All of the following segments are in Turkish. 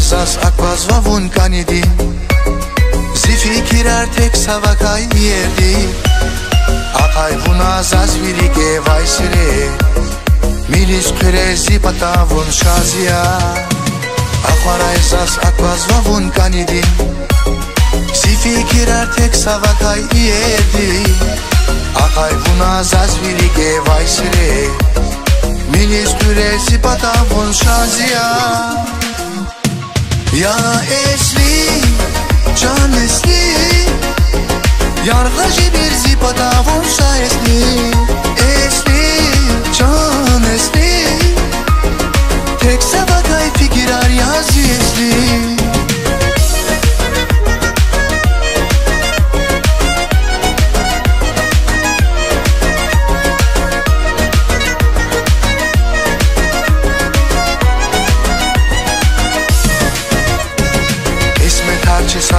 esas akvaz va vun kanidi Zifikirer tek savakay yerdi. Akay vunaz az virike vaysire Milis krezi patavun shazia Akhara esas akvaz va vun kanidi Zifikirer tek savakay yerdi. Akay vunaz az virike vaysire Milis krezi patavun esli, can esli Yargacı bir zipada vonsa esli Esli,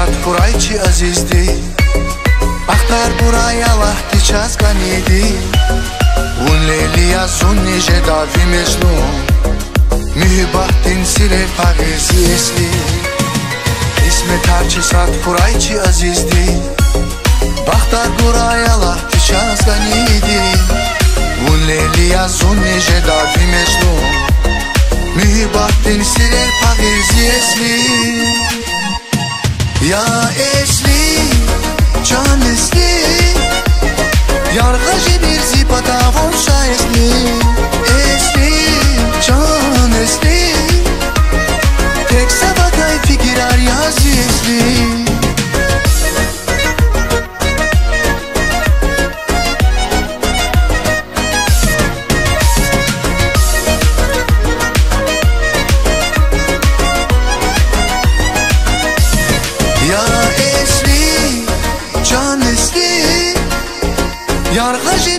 Murat Kurayçı azizdi. Bakhtar buraya vahdi çazganiydi Un Leyliya Sunni Cedavi Mecnun Mühibahdin Silev Pagizi Esli. İsmet Harçı Sat Kurayçı azizdi. Bakhtar buraya vahdi çazganiydi Un Leyliya Sunni Cedavi Mecnun Mühibahdin Silev Ya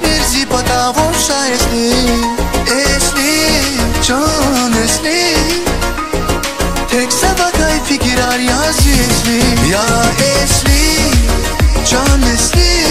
Bir zipata vonsa esli Esli, can esli Tek sabakay fikirar yaz esli Ya esli, can esli